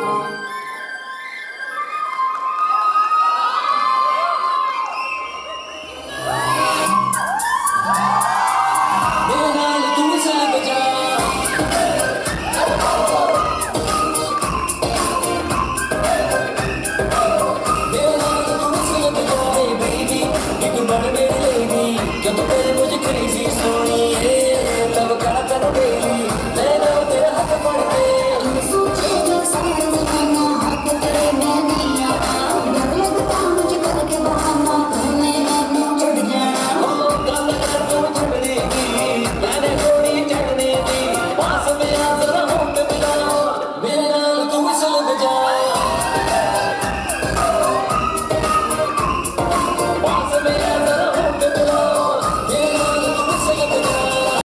Bye.